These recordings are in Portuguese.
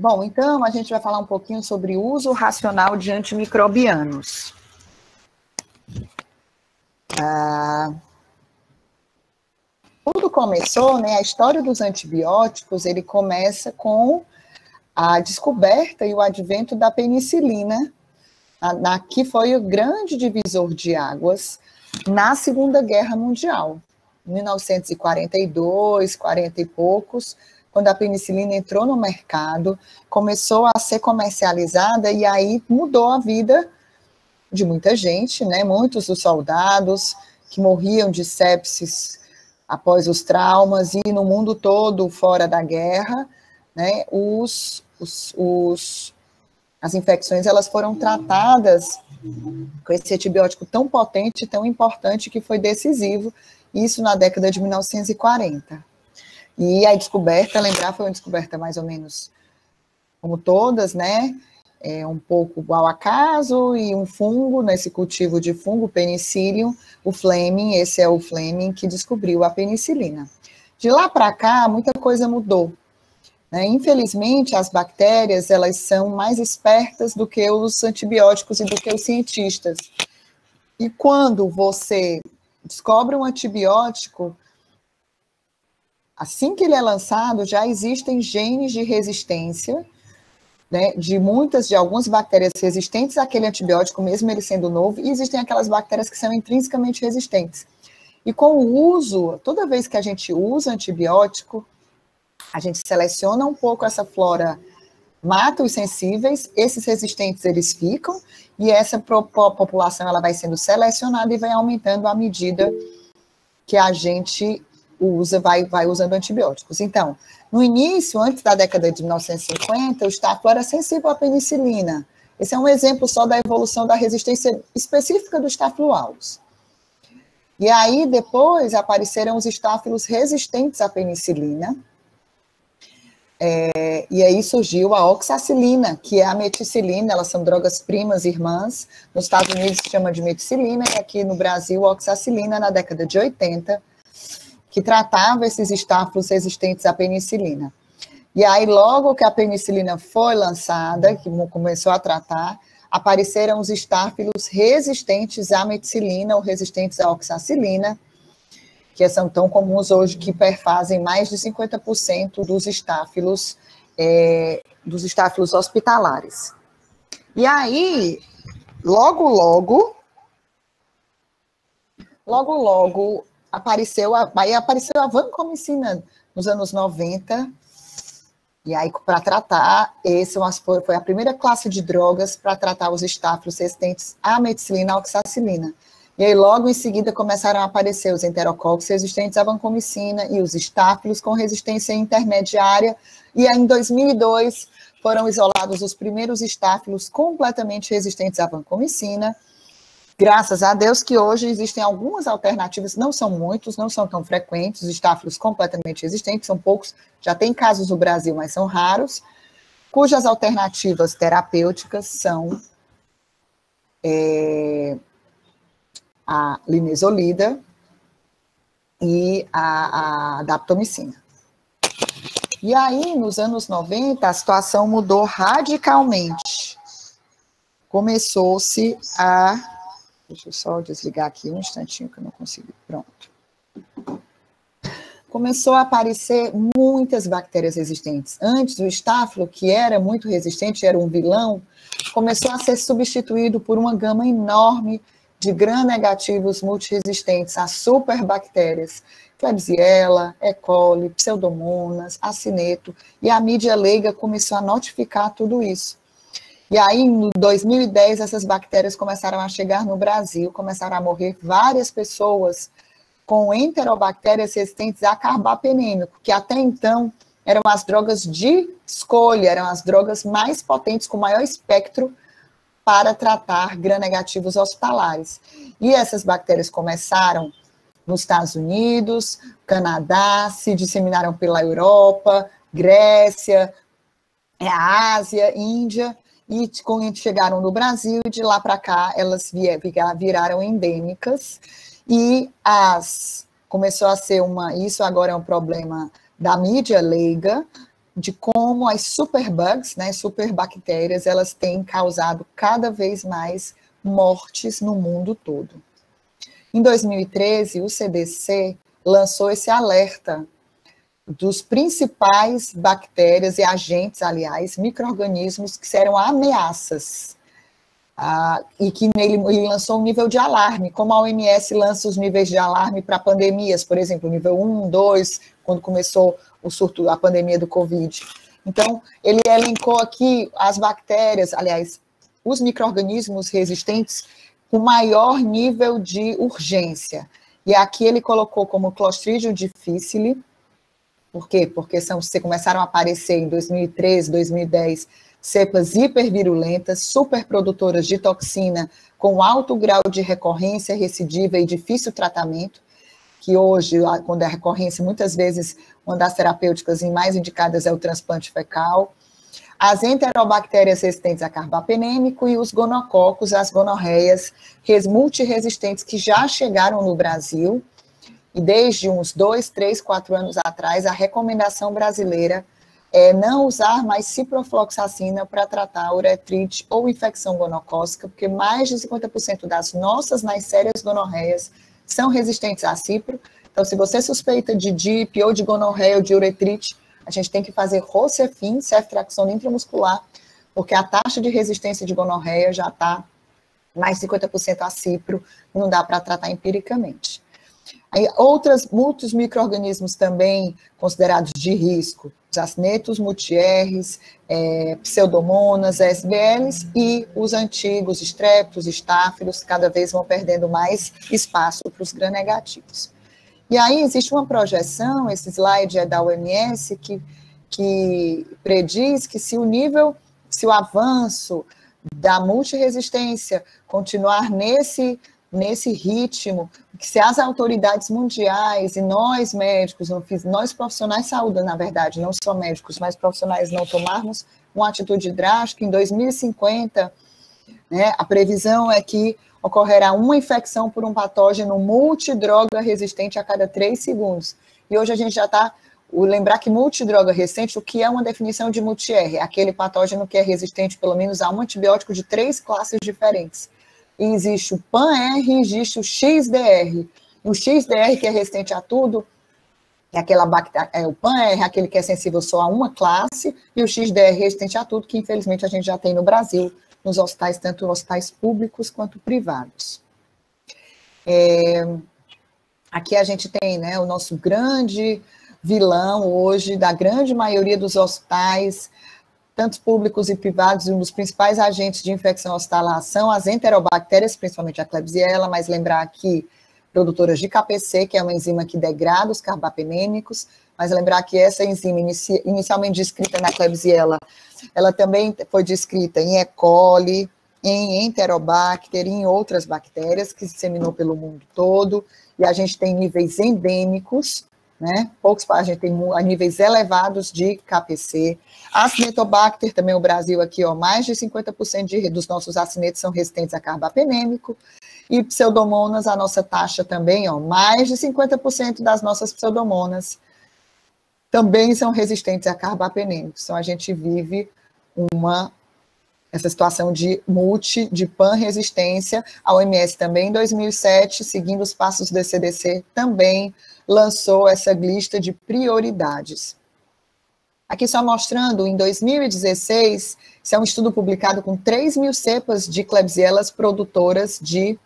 Bom, então a gente vai falar um pouquinho sobre uso racional de antimicrobianos. Ah, tudo começou, né? A história dos antibióticos, ele começa com a descoberta e o advento da penicilina, na, na, que foi o grande divisor de águas na Segunda Guerra Mundial. 1942, 40 e poucos, quando a penicilina entrou no mercado, começou a ser comercializada e aí mudou a vida de muita gente, né? Muitos dos soldados que morriam de sepsis após os traumas e no mundo todo fora da guerra, né? Os, os, os as infecções elas foram tratadas com esse antibiótico tão potente, tão importante que foi decisivo, isso na década de 1940. E a descoberta, lembrar, foi uma descoberta mais ou menos como todas, né? É um pouco ao acaso e um fungo, nesse cultivo de fungo, penicillium, o Fleming, esse é o Fleming que descobriu a penicilina. De lá para cá, muita coisa mudou. Né? Infelizmente, as bactérias, elas são mais espertas do que os antibióticos e do que os cientistas. E quando você descobre um antibiótico, assim que ele é lançado, já existem genes de resistência, né, de muitas, de algumas bactérias resistentes àquele antibiótico, mesmo ele sendo novo, e existem aquelas bactérias que são intrinsecamente resistentes. E com o uso, toda vez que a gente usa antibiótico, a gente seleciona um pouco essa flora, mata os sensíveis, esses resistentes eles ficam, e essa população ela vai sendo selecionada e vai aumentando à medida que a gente usa, vai, vai usando antibióticos. Então, no início, antes da década de 1950, o estáfilo era sensível à penicilina. Esse é um exemplo só da evolução da resistência específica do estáfilo aureus. E aí, depois, apareceram os estáfilos resistentes à penicilina. É, e aí surgiu a oxacilina, que é a meticilina, elas são drogas primas irmãs. Nos Estados Unidos se chama de meticilina, e aqui no Brasil, oxacilina, na década de 80 que tratava esses estáfilos resistentes à penicilina. E aí, logo que a penicilina foi lançada, que começou a tratar, apareceram os estáfilos resistentes à meticilina ou resistentes à oxacilina, que são tão comuns hoje que perfazem mais de 50% dos estáfilos, é, dos estáfilos hospitalares. E aí, logo, logo, logo, logo, apareceu a, aí apareceu a vancomicina nos anos 90, e aí para tratar, esse foi, foi a primeira classe de drogas para tratar os estáfilos resistentes à meticilina e oxacilina. E aí logo em seguida começaram a aparecer os enterococos resistentes à vancomicina e os estáfilos com resistência intermediária, e aí em 2002 foram isolados os primeiros estáfilos completamente resistentes à vancomicina, Graças a Deus que hoje existem algumas alternativas, não são muitos, não são tão frequentes, os estáfilos completamente existentes, são poucos, já tem casos no Brasil, mas são raros, cujas alternativas terapêuticas são é, a linezolida e a, a daptomicina. E aí, nos anos 90, a situação mudou radicalmente. Começou-se a Deixa eu só desligar aqui um instantinho que eu não consegui. Pronto. Começou a aparecer muitas bactérias resistentes. Antes, o estáfilo, que era muito resistente, era um vilão, começou a ser substituído por uma gama enorme de gram-negativos multiresistentes a superbactérias, Klebsiella, E. coli, Pseudomonas, acineto, e a mídia leiga começou a notificar tudo isso. E aí, em 2010, essas bactérias começaram a chegar no Brasil, começaram a morrer várias pessoas com enterobactérias resistentes a carbapenêmico, que até então eram as drogas de escolha, eram as drogas mais potentes, com maior espectro para tratar gram-negativos hospitalares. E essas bactérias começaram nos Estados Unidos, Canadá, se disseminaram pela Europa, Grécia, a Ásia, Índia, e quando chegaram no Brasil, de lá para cá elas viraram endêmicas, e as começou a ser uma, isso agora é um problema da mídia leiga, de como as superbugs, né, superbactérias, elas têm causado cada vez mais mortes no mundo todo. Em 2013, o CDC lançou esse alerta dos principais bactérias e agentes, aliás, micro-organismos que serão ameaças. Ah, e que nele ele lançou um nível de alarme, como a OMS lança os níveis de alarme para pandemias, por exemplo, nível 1, 2, quando começou o surto, a pandemia do Covid. Então, ele elencou aqui as bactérias, aliás, os micro-organismos resistentes com maior nível de urgência. E aqui ele colocou como Clostridium difficile, por quê? Porque são, se começaram a aparecer em 2013, 2010, cepas hipervirulentas, superprodutoras de toxina, com alto grau de recorrência, recidiva e difícil tratamento, que hoje, quando é recorrência, muitas vezes uma das terapêuticas mais indicadas é o transplante fecal, as enterobactérias resistentes a carbapenêmico e os gonococos, as gonorreias multiresistentes que já chegaram no Brasil, e desde uns dois, três, quatro anos atrás, a recomendação brasileira é não usar mais ciprofloxacina para tratar uretrite ou infecção gonocócica, porque mais de 50% das nossas sérias gonorreias são resistentes a cipro. Então, se você suspeita de DIP ou de gonorreia ou de uretrite, a gente tem que fazer rocefin, ceftriaxona intramuscular, porque a taxa de resistência de gonorreia já está mais de 50% a cipro, não dá para tratar empiricamente. Outras, muitos micro-organismos também considerados de risco, os acinetos multierres, é, pseudomonas, SBLs e os antigos estreptos, estáfilos, cada vez vão perdendo mais espaço para os gram-negativos. E aí existe uma projeção, esse slide é da OMS, que, que prediz que se o nível, se o avanço da multiresistência continuar nesse nesse ritmo, que se as autoridades mundiais e nós médicos, nós profissionais de saúde, na verdade, não só médicos, mas profissionais não tomarmos uma atitude drástica, em 2050, né, a previsão é que ocorrerá uma infecção por um patógeno multidroga resistente a cada três segundos. E hoje a gente já está lembrar que multidroga resistente, o que é uma definição de multi-R? Aquele patógeno que é resistente pelo menos a um antibiótico de três classes diferentes existe o PAN-R, existe o XDR. O XDR, que é resistente a tudo, é aquela é o PAN-R, aquele que é sensível só a uma classe, e o XDR resistente a tudo, que infelizmente a gente já tem no Brasil, nos hospitais, tanto hospitais públicos quanto privados. É, aqui a gente tem né, o nosso grande vilão hoje, da grande maioria dos hospitais, tanto públicos e privados, um dos principais agentes de infecção hospitalar são as enterobactérias, principalmente a Klebsiella, mas lembrar aqui produtoras de KPC, que é uma enzima que degrada os carbapenêmicos, mas lembrar que essa enzima inici, inicialmente descrita na Klebsiella, ela também foi descrita em E. coli, em Enterobacter e em outras bactérias que se disseminou pelo mundo todo, e a gente tem níveis endêmicos né? Gente tem a níveis elevados de KPC. Acinetobacter, também o Brasil aqui, ó, mais de 50% de, dos nossos acinetos são resistentes a carbapenêmico. E pseudomonas, a nossa taxa também, ó, mais de 50% das nossas pseudomonas também são resistentes a carbapenêmico. Então, a gente vive uma essa situação de multi, de pan-resistência. A OMS também, em 2007, seguindo os passos do CDC, também lançou essa lista de prioridades. Aqui só mostrando, em 2016, isso é um estudo publicado com 3 mil cepas de Klebsielas produtoras de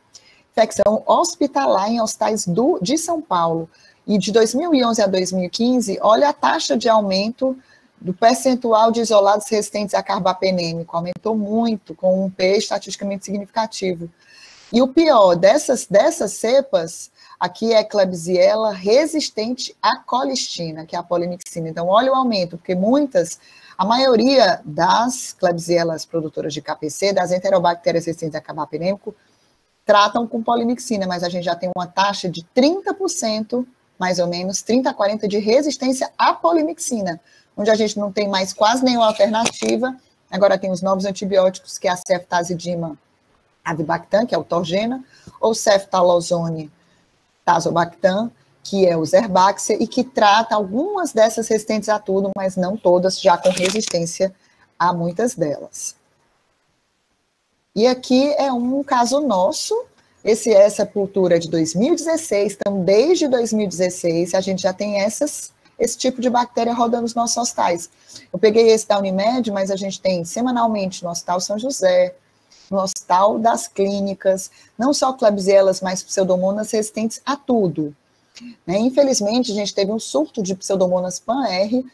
infecção hospitalar em hospitais do, de São Paulo. E de 2011 a 2015, olha a taxa de aumento do percentual de isolados resistentes a carbapenêmico, aumentou muito, com um P estatisticamente significativo. E o pior, dessas, dessas cepas, aqui é Klebsiella resistente à colistina, que é a polimixina. Então, olha o aumento, porque muitas, a maioria das Klebsielas produtoras de KPC, das enterobactérias resistentes a carbapenêmico, tratam com polimixina, mas a gente já tem uma taxa de 30%, mais ou menos, 30 a 40% de resistência à polimixina onde a gente não tem mais quase nenhuma alternativa. Agora tem os novos antibióticos, que é a ceftazidima avibactam, que é o torgena, ou ceftalozone tazobactam, que é o Zerbaxia, e que trata algumas dessas resistentes a tudo, mas não todas, já com resistência a muitas delas. E aqui é um caso nosso, esse, essa cultura de 2016, então desde 2016 a gente já tem essas, esse tipo de bactéria rodando nos nossos hospitais. Eu peguei esse da Unimed, mas a gente tem semanalmente no Hospital São José, no Hospital das Clínicas, não só Klebsiellas, mas pseudomonas resistentes a tudo. Né? Infelizmente, a gente teve um surto de pseudomonas pan-R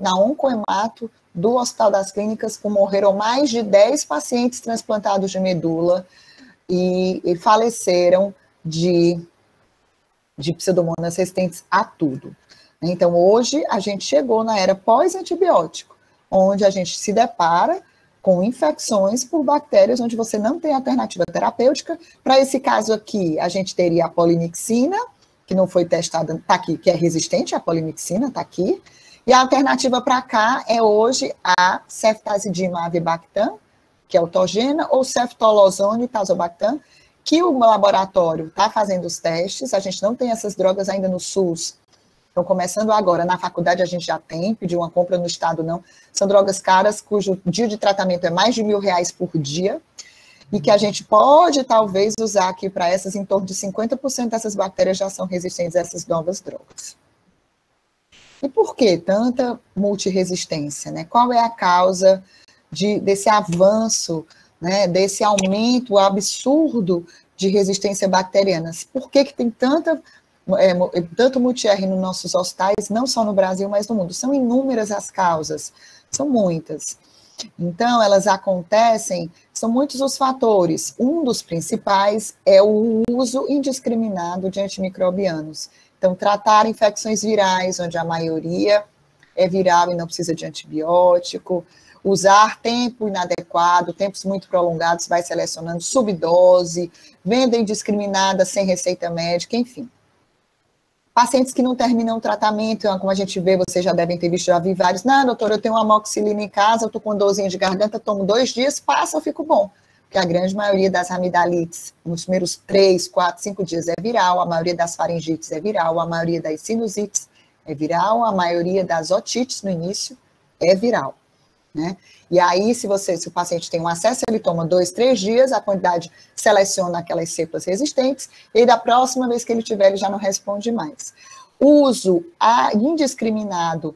na oncoemato do Hospital das Clínicas, que morreram mais de 10 pacientes transplantados de medula, e, e faleceram de, de pseudomonas resistentes a tudo. Então, hoje, a gente chegou na era pós-antibiótico, onde a gente se depara com infecções por bactérias onde você não tem alternativa terapêutica. Para esse caso aqui, a gente teria a polimixina, que não foi testada, está aqui, que é resistente à polimixina, está aqui. E a alternativa para cá é hoje a ceftazidima avibactam, que é o Togena, ou ceftolozone tazobactam, que o laboratório está fazendo os testes, a gente não tem essas drogas ainda no SUS, estão começando agora, na faculdade a gente já tem, pediu uma compra no estado não, são drogas caras, cujo dia de tratamento é mais de mil reais por dia, e que a gente pode, talvez, usar aqui para essas, em torno de 50% dessas bactérias já são resistentes a essas novas drogas. E por que tanta multiresistência? Né? Qual é a causa de, desse avanço, né, desse aumento absurdo de resistência bacteriana. Por que, que tem tanta, é, tanto multi-R nos nossos hospitais, não só no Brasil, mas no mundo? São inúmeras as causas, são muitas. Então, elas acontecem, são muitos os fatores. Um dos principais é o uso indiscriminado de antimicrobianos. Então, tratar infecções virais, onde a maioria é viral e não precisa de antibiótico, usar tempo inadequado, tempos muito prolongados, vai selecionando subdose, venda indiscriminada sem receita médica, enfim. Pacientes que não terminam o tratamento, como a gente vê, vocês já devem ter visto, já vi vários. Não, doutor, eu tenho amoxicilina em casa, eu tô com dorzinha de garganta, tomo dois dias, passa, eu fico bom. Porque a grande maioria das amidalites, nos primeiros três, quatro, cinco dias é viral, a maioria das faringites é viral, a maioria das sinusites é viral, a maioria das otites no início é viral. Né? E aí, se você, se o paciente tem um acesso, ele toma dois, três dias, a quantidade seleciona aquelas cepas resistentes, e da próxima vez que ele tiver, ele já não responde mais. Uso indiscriminado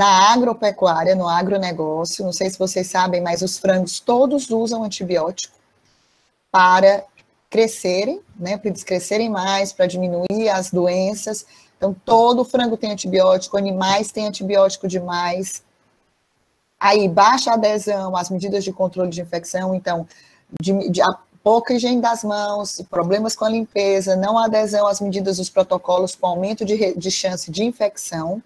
na agropecuária, no agronegócio, não sei se vocês sabem, mas os frangos todos usam antibiótico para crescerem, né, para eles crescerem mais, para diminuir as doenças. Então, todo frango tem antibiótico, animais têm antibiótico demais, Aí, baixa adesão às medidas de controle de infecção, então, de, de a pouca higiene das mãos, problemas com a limpeza, não adesão às medidas dos protocolos com aumento de, de chance de infecção,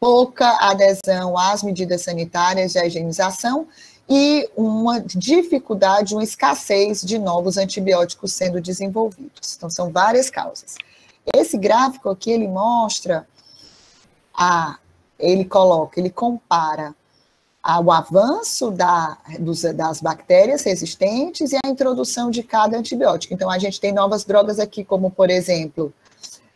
pouca adesão às medidas sanitárias de higienização e uma dificuldade, uma escassez de novos antibióticos sendo desenvolvidos. Então, são várias causas. Esse gráfico aqui, ele mostra a ele coloca, ele compara o avanço da, dos, das bactérias resistentes e a introdução de cada antibiótico. Então, a gente tem novas drogas aqui, como, por exemplo,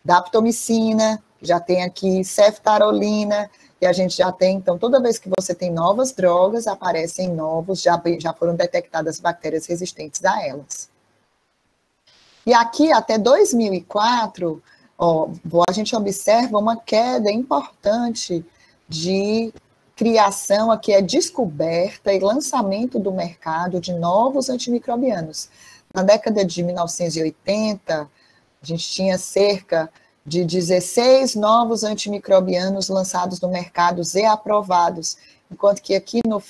daptomicina, já tem aqui ceftarolina, e a gente já tem, então, toda vez que você tem novas drogas, aparecem novos, já, já foram detectadas bactérias resistentes a elas. E aqui, até 2004, ó, a gente observa uma queda importante de criação, aqui é descoberta e lançamento do mercado de novos antimicrobianos. Na década de 1980, a gente tinha cerca de 16 novos antimicrobianos lançados no mercado e aprovados, enquanto que aqui no,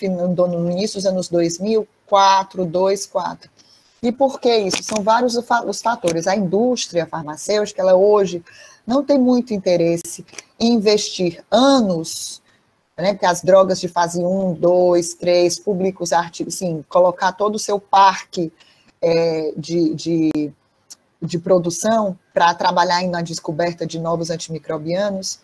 no início dos anos 2000, 4, 2, 4. E por que isso? São vários os fatores. A indústria farmacêutica, ela hoje não tem muito interesse em investir anos, né, porque as drogas de fase 1, 2, 3, publica os artigos, sim, colocar todo o seu parque é, de, de, de produção para trabalhar na descoberta de novos antimicrobianos,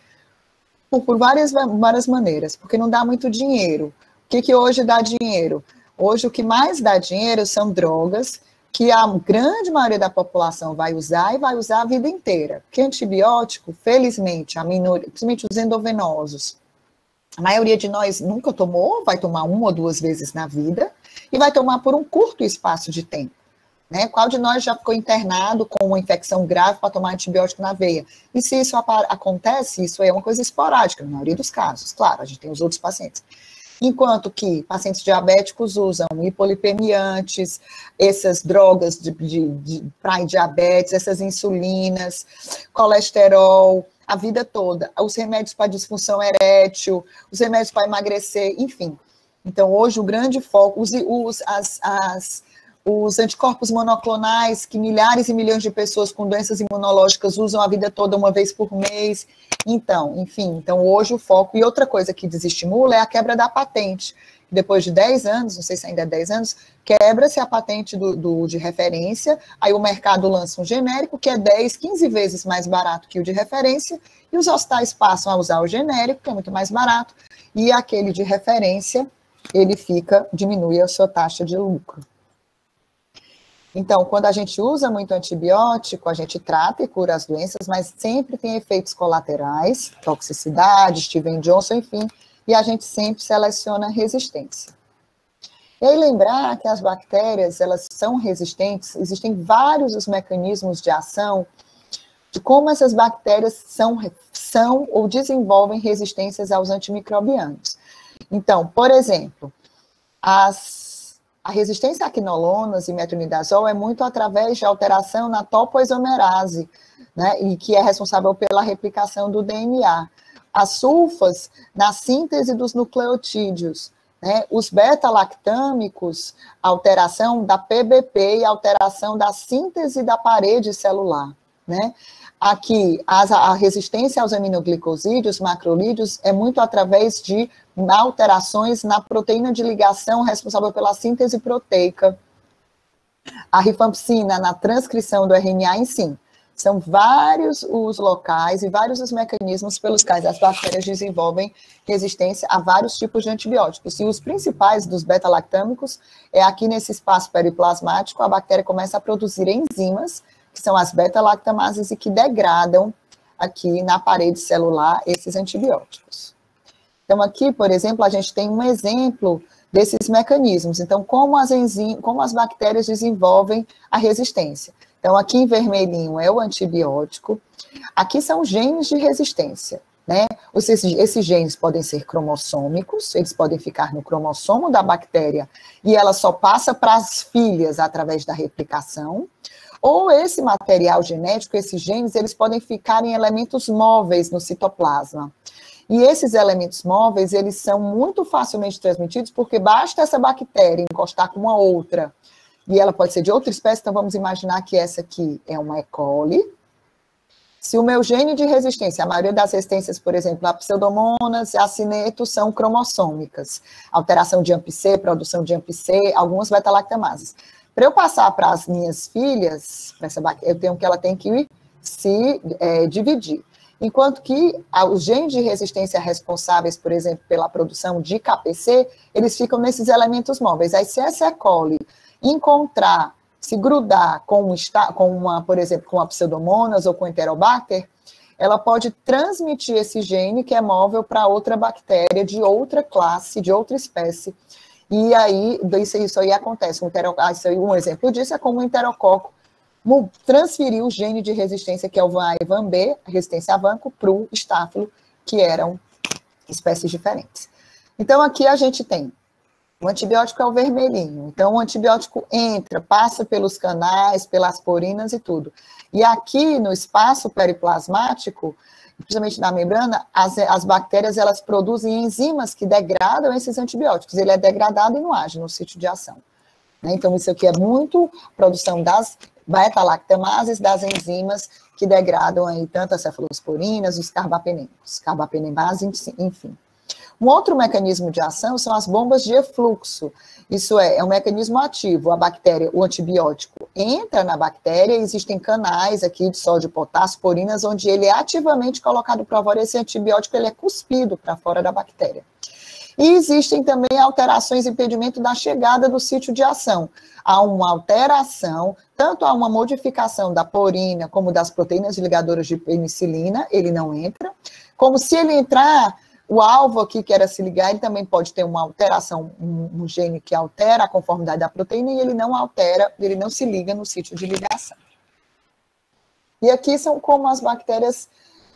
por, por, várias, várias maneiras, porque não dá muito dinheiro. O que, que hoje dá dinheiro? Hoje o que mais dá dinheiro são drogas que a grande maioria da população vai usar e vai usar a vida inteira. Porque antibiótico, felizmente, a minoria, principalmente os endovenosos, a maioria de nós nunca tomou, vai tomar uma ou duas vezes na vida, e vai tomar por um curto espaço de tempo. Né? Qual de nós já ficou internado com uma infecção grave para tomar antibiótico na veia? E se isso acontece, isso é uma coisa esporádica, na maioria dos casos. Claro, a gente tem os outros pacientes. Enquanto que pacientes diabéticos usam hipolipemiantes, essas drogas de, de, de para diabetes, essas insulinas, colesterol, a vida toda, os remédios para disfunção erétil, os remédios para emagrecer, enfim. Então, hoje, o grande foco, os, os, as, as os anticorpos monoclonais, que milhares e milhões de pessoas com doenças imunológicas usam a vida toda uma vez por mês. Então, enfim, então hoje o foco. E outra coisa que desestimula é a quebra da patente. Depois de 10 anos, não sei se ainda é 10 anos, quebra-se a patente do, do, de referência, aí o mercado lança um genérico que é 10, 15 vezes mais barato que o de referência, e os hospitais passam a usar o genérico, que é muito mais barato, e aquele de referência, ele fica, diminui a sua taxa de lucro. Então, quando a gente usa muito antibiótico, a gente trata e cura as doenças, mas sempre tem efeitos colaterais, toxicidade, Steven Johnson, enfim, e a gente sempre seleciona resistência. E aí lembrar que as bactérias, elas são resistentes, existem vários os mecanismos de ação de como essas bactérias são, são ou desenvolvem resistências aos antimicrobianos. Então, por exemplo, as a resistência a quinolonas e metronidazol é muito através de alteração na topoisomerase, né, e que é responsável pela replicação do DNA. As sulfas na síntese dos nucleotídeos, né, os beta-lactâmicos, alteração da PBP e alteração da síntese da parede celular, né? Aqui, a resistência aos aminoglicosídeos, macrolídeos, é muito através de alterações na proteína de ligação responsável pela síntese proteica. A rifampicina na transcrição do RNA em si. São vários os locais e vários os mecanismos pelos quais as bactérias desenvolvem resistência a vários tipos de antibióticos. E os principais dos beta-lactâmicos é aqui nesse espaço periplasmático, a bactéria começa a produzir enzimas que são as beta-lactamases e que degradam aqui na parede celular esses antibióticos. Então, aqui, por exemplo, a gente tem um exemplo desses mecanismos. Então, como as, enzim, como as bactérias desenvolvem a resistência. Então, aqui em vermelhinho é o antibiótico. Aqui são genes de resistência. Né? Esses, esses genes podem ser cromossômicos, eles podem ficar no cromossomo da bactéria e ela só passa para as filhas através da replicação, ou esse material genético, esses genes, eles podem ficar em elementos móveis no citoplasma. E esses elementos móveis, eles são muito facilmente transmitidos porque basta essa bactéria encostar com uma outra. E ela pode ser de outra espécie, então vamos imaginar que essa aqui é uma E. coli. Se o meu gene de resistência, a maioria das resistências, por exemplo, a pseudomonas a cineto são cromossômicas. Alteração de AMP-C, produção de AMP-C, algumas beta-lactamases. Para eu passar para as minhas filhas, eu tenho que ela tem que se é, dividir. Enquanto que os genes de resistência responsáveis, por exemplo, pela produção de KPC, eles ficam nesses elementos móveis. Aí, se essa coli encontrar, se grudar com, com uma, por exemplo, com a pseudomonas ou com enterobacter, ela pode transmitir esse gene que é móvel para outra bactéria de outra classe, de outra espécie. E aí, isso, isso aí acontece. Um, ah, isso aí, um exemplo disso é como o enterococo transferiu o gene de resistência, que é o VAN e VAN B, resistência a vanco, para o estáfilo, que eram espécies diferentes. Então, aqui a gente tem o antibiótico é o vermelhinho. Então, o antibiótico entra, passa pelos canais, pelas porinas e tudo. E aqui no espaço periplasmático, principalmente na membrana, as, as bactérias elas produzem enzimas que degradam esses antibióticos. Ele é degradado e não age no sítio de ação. Né? Então, isso aqui é muito produção das beta-lactamases, das enzimas que degradam aí tanto as cefalosporinas, os carbapenemases, carbapenemase, enfim. Um outro mecanismo de ação são as bombas de efluxo. Isso é, é um mecanismo ativo. A bactéria, o antibiótico entra na bactéria, existem canais aqui de sódio, potássio, porinas, onde ele é ativamente colocado para fora, esse antibiótico ele é cuspido para fora da bactéria. E existem também alterações e impedimento da chegada do sítio de ação. Há uma alteração, tanto há uma modificação da porina como das proteínas ligadoras de penicilina, ele não entra, como se ele entrar, o alvo aqui que era se ligar, ele também pode ter uma alteração, um, um gene que altera a conformidade da proteína e ele não altera, ele não se liga no sítio de ligação. E aqui são como as bactérias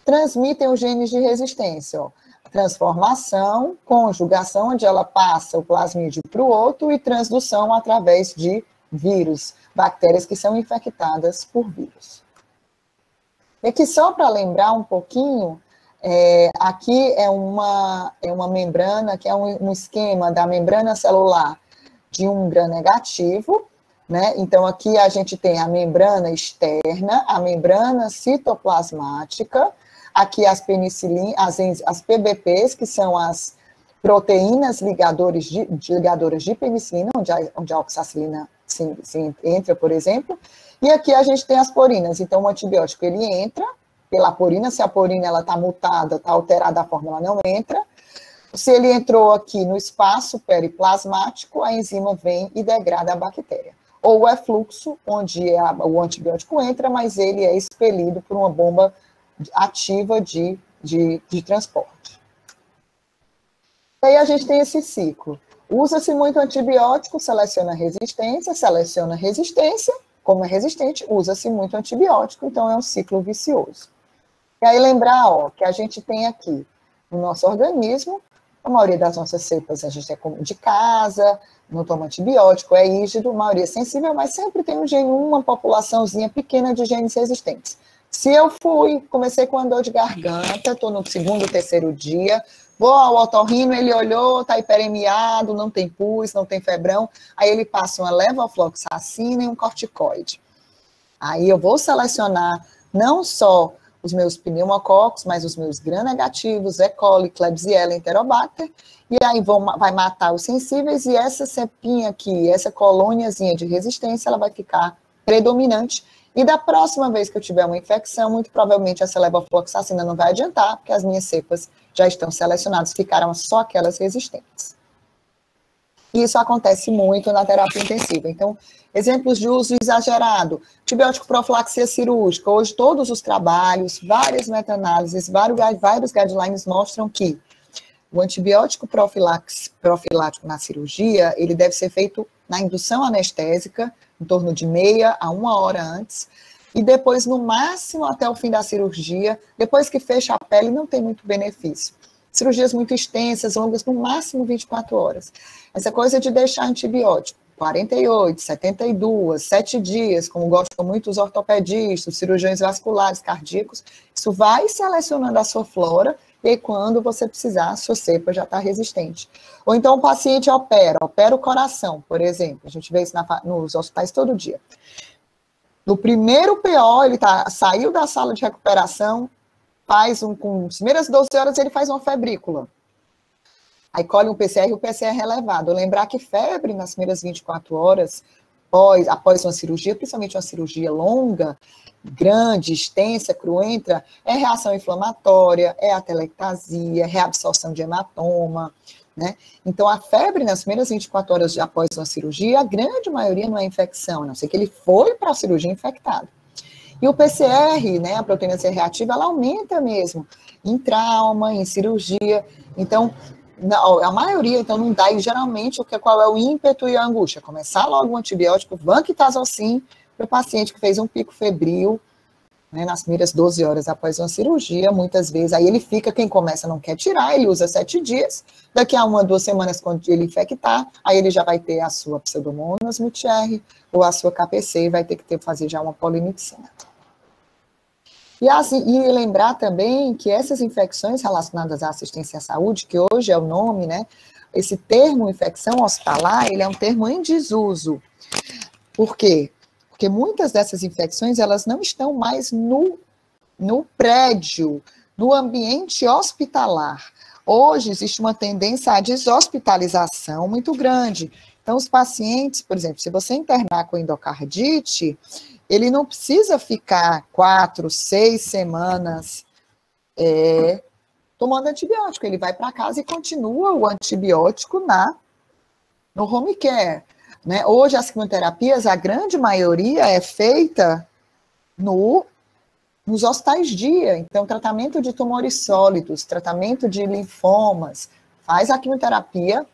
transmitem os genes de resistência. Ó. Transformação, conjugação, onde ela passa o plasmídio para o outro, e transdução através de vírus, bactérias que são infectadas por vírus. E aqui, só para lembrar um pouquinho, é, aqui é uma, é uma membrana, que é um, um esquema da membrana celular de um gram negativo, né? Então, aqui a gente tem a membrana externa, a membrana citoplasmática, aqui as penicilin, as, as PBPs, que são as proteínas ligadores de, de ligadoras de penicilina, onde a, onde a oxacilina se, se entra, por exemplo, e aqui a gente tem as porinas. Então, o antibiótico, ele entra pela porina, se a porina está mutada, está alterada a forma, ela não entra, se ele entrou aqui no espaço periplasmático, a enzima vem e degrada a bactéria ou é fluxo, onde é a, o antibiótico entra, mas ele é expelido por uma bomba ativa de, de, de transporte. E aí a gente tem esse ciclo. Usa-se muito antibiótico, seleciona resistência, seleciona resistência, como é resistente, usa-se muito antibiótico, então é um ciclo vicioso. E aí lembrar, ó, que a gente tem aqui no nosso organismo, a maioria das nossas cepas a gente é de casa, não toma antibiótico, é rígido, maioria sensível, mas sempre tem um gene, uma populaçãozinha pequena de genes resistentes. Se eu fui, comecei com a dor de garganta, estou no segundo, terceiro dia, vou ao otorrino, ele olhou, está hiperemiado, não tem pus, não tem febrão, aí ele passa uma levofloxacina e um corticoide. Aí eu vou selecionar não só os meus pneumococos, mas os meus gram-negativos, E. coli, Klebsiella, Enterobacter, e aí vão, vai matar os sensíveis, e essa cepinha aqui, essa colôniazinha de resistência, ela vai ficar predominante, e da próxima vez que eu tiver uma infecção, muito provavelmente essa levofloxacina não vai adiantar, porque as minhas cepas já estão selecionadas, ficaram só aquelas resistentes. E isso acontece muito na terapia intensiva. Então, exemplos de uso exagerado, antibiótico profilaxia cirúrgica. Hoje, todos os trabalhos, várias meta-análises, vários, vários guidelines mostram que o antibiótico profilático na cirurgia, ele deve ser feito na indução anestésica, em torno de meia a uma hora antes, e depois, no máximo, até o fim da cirurgia, depois que fecha a pele, não tem muito benefício cirurgias muito extensas, longas, no máximo 24 horas. Essa coisa de deixar antibiótico, 48, 72, 7 dias, como gostam muito os ortopedistas, cirurgiões vasculares, cardíacos, isso vai selecionando a sua flora e quando você precisar, a sua cepa já está resistente. Ou então o paciente opera, opera o coração, por exemplo. A gente vê isso na, nos hospitais todo dia. No primeiro PO, ele tá, saiu da sala de recuperação, faz um, com as primeiras 12 horas, ele faz uma febrícula. Aí colhe um PCR e o PCR é elevado. Lembrar que febre nas primeiras 24 horas, após, após uma cirurgia, principalmente uma cirurgia longa, grande, extensa, cruenta, é reação inflamatória, é atelectasia, reabsorção de hematoma, né? Então, a febre nas primeiras 24 horas após uma cirurgia, a grande maioria não é infecção, a não ser que ele foi para a cirurgia infectado. E o PCR, né, a proteína C reativa, ela aumenta mesmo em trauma, em cirurgia. Então, não, a maioria, então, não dá. E geralmente, o que, qual é o ímpeto e a angústia? Começar logo um antibiótico, vanquitazocin, para o paciente que fez um pico febril, né, nas primeiras 12 horas após uma cirurgia, muitas vezes, aí ele fica, quem começa não quer tirar, ele usa sete dias, daqui a uma, duas semanas, quando ele infectar, aí ele já vai ter a sua pseudomonas multi ou a sua KPC e vai ter que ter, fazer já uma polimixina. E, assim, e lembrar também que essas infecções relacionadas à assistência à saúde, que hoje é o nome, né, esse termo infecção hospitalar, ele é um termo em desuso. Por quê? Porque muitas dessas infecções, elas não estão mais no, no prédio, no ambiente hospitalar. Hoje existe uma tendência à deshospitalização muito grande. Então, os pacientes, por exemplo, se você internar com endocardite, ele não precisa ficar quatro, seis semanas é, tomando antibiótico. Ele vai para casa e continua o antibiótico na no home care. Né? Hoje, as quimioterapias, a grande maioria é feita no, nos hospitais dia. Então, tratamento de tumores sólidos, tratamento de linfomas, faz a quimioterapia,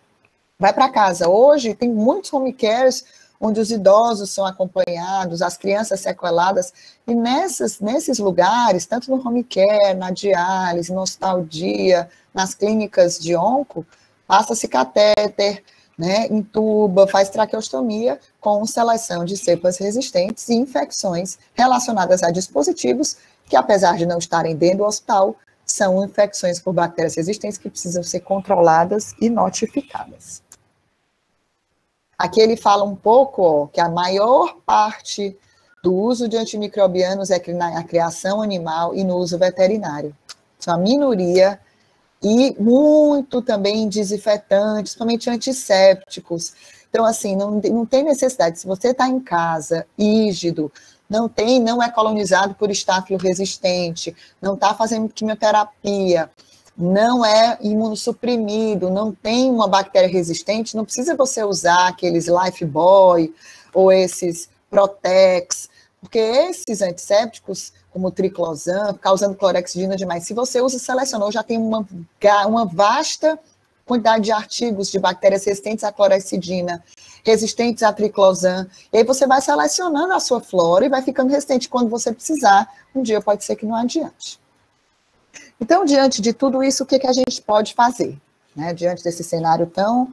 vai para casa. Hoje, tem muitos home cares onde os idosos são acompanhados, as crianças sequeladas, e nessas, nesses lugares, tanto no home care, na diálise, no hospital dia, nas clínicas de onco, passa-se catéter, né, intuba, faz traqueostomia com seleção de cepas resistentes e infecções relacionadas a dispositivos que, apesar de não estarem dentro do hospital, são infecções por bactérias resistentes que precisam ser controladas e notificadas. Aqui ele fala um pouco ó, que a maior parte do uso de antimicrobianos é na criação animal e no uso veterinário. São a minoria e muito também desinfetantes, principalmente antissépticos. Então, assim, não, não tem necessidade. Se você está em casa, rígido, não tem, não é colonizado por estáfilo resistente, não está fazendo quimioterapia, não é imunossuprimido, não tem uma bactéria resistente, não precisa você usar aqueles Lifebuoy ou esses Protex, porque esses antissépticos como triclosan, causando clorexidina demais. Se você usa selecionou, já tem uma, uma vasta quantidade de artigos de bactérias resistentes à clorexidina, resistentes a triclosan, e aí você vai selecionando a sua flora e vai ficando resistente quando você precisar, um dia pode ser que não adiante. Então, diante de tudo isso, o que, que a gente pode fazer? Né? Diante desse cenário tão,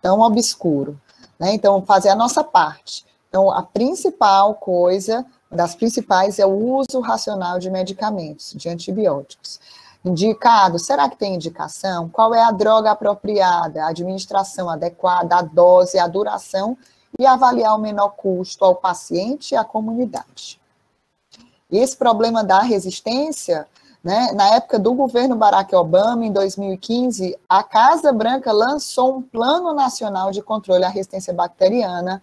tão obscuro. Né? Então, fazer a nossa parte. Então, a principal coisa das principais é o uso racional de medicamentos, de antibióticos. Indicado, será que tem indicação? Qual é a droga apropriada, a administração adequada, a dose, a duração e avaliar o menor custo ao paciente e à comunidade. Esse problema da resistência, né, na época do governo Barack Obama, em 2015, a Casa Branca lançou um Plano Nacional de Controle à Resistência Bacteriana,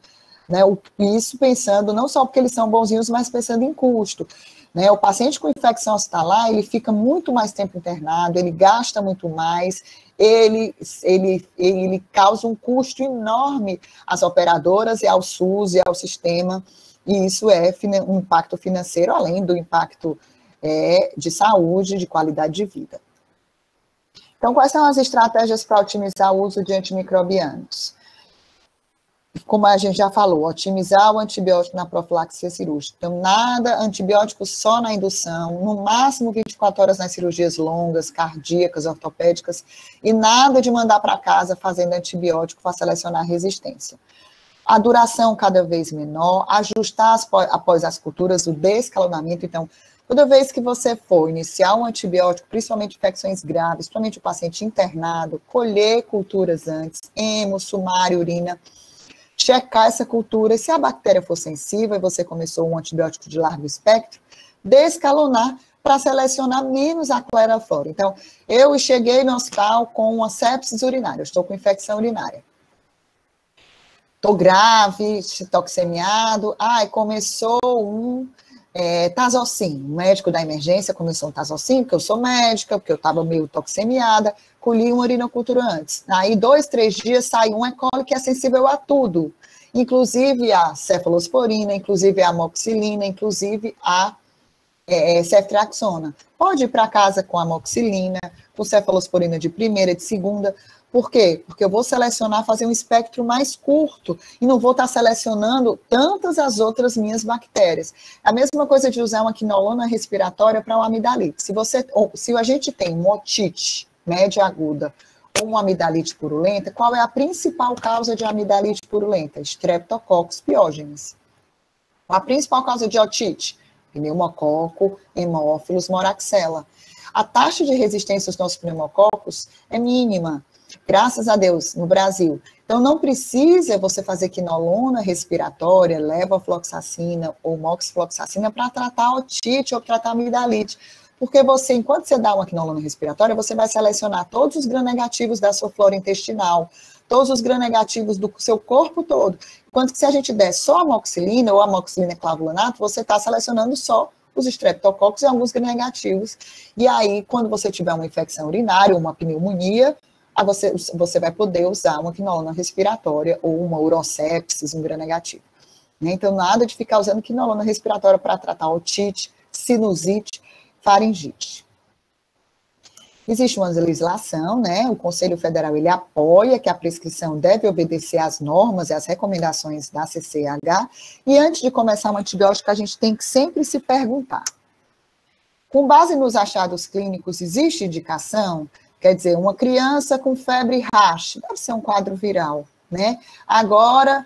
né? Isso pensando não só porque eles são bonzinhos, mas pensando em custo. Né? O paciente com infecção hospitalar, ele fica muito mais tempo internado, ele gasta muito mais, ele, ele, ele causa um custo enorme às operadoras e ao SUS e ao sistema, e isso é um impacto financeiro, além do impacto é, de saúde, de qualidade de vida. Então, quais são as estratégias para otimizar o uso de antimicrobianos? como a gente já falou, otimizar o antibiótico na profilaxia cirúrgica. Então, nada antibiótico só na indução, no máximo 24 horas nas cirurgias longas, cardíacas, ortopédicas, e nada de mandar para casa fazendo antibiótico para selecionar resistência. A duração cada vez menor, ajustar as, após as culturas, o descalonamento. Então, toda vez que você for iniciar um antibiótico, principalmente infecções graves, principalmente o paciente internado, colher culturas antes, hemo, sumário, urina, checar essa cultura, se a bactéria for sensível e você começou um antibiótico de largo espectro, descalonar para selecionar menos a cleraflora. Então, eu cheguei no hospital com uma sepsis urinária, estou com infecção urinária. Estou grave, toxemiado, ai, começou um é, Tazocin, médico da emergência começou um Tazocin, porque eu sou médica, porque eu estava meio toxemiada, colhi uma urinocultura antes. Aí, dois, três dias, sai um E. coli que é sensível a tudo, inclusive a cefalosporina, inclusive a amoxilina, inclusive a é, é ceftriaxona. Pode ir para casa com amoxilina, com cefalosporina de primeira, de segunda, por quê? Porque eu vou selecionar, fazer um espectro mais curto e não vou estar selecionando tantas as outras minhas bactérias. A mesma coisa de usar uma quinolona respiratória para uma amidalite. Se você, ou, se a gente tem uma otite média aguda ou uma amidalite purulenta, qual é a principal causa de amidalite purulenta? Streptococcus pyogenes. A principal causa de otite? Pneumococo, hemófilos, moraxella. A taxa de resistência aos nossos pneumococos é mínima graças a Deus, no Brasil. Então, não precisa você fazer quinolona respiratória, levofloxacina ou moxifloxacina para tratar otite ou tratar amidalite. Porque você, enquanto você dá uma quinolona respiratória, você vai selecionar todos os gram-negativos da sua flora intestinal, todos os gram-negativos do seu corpo todo. Enquanto que se a gente der só amoxilina ou amoxilina clavulanato, você está selecionando só os estreptococcus e alguns gram-negativos. E aí, quando você tiver uma infecção urinária, uma pneumonia, você, você vai poder usar uma quinolona respiratória ou uma urosepsis, um gram-negativo. Né? Então, nada de ficar usando quinolona respiratória para tratar otite, sinusite, faringite. Existe uma legislação, né? O Conselho Federal ele apoia que a prescrição deve obedecer às normas e às recomendações da CCH. E antes de começar um antibiótico, a gente tem que sempre se perguntar: com base nos achados clínicos, existe indicação? Quer dizer, uma criança com febre rash, deve ser um quadro viral, né? Agora,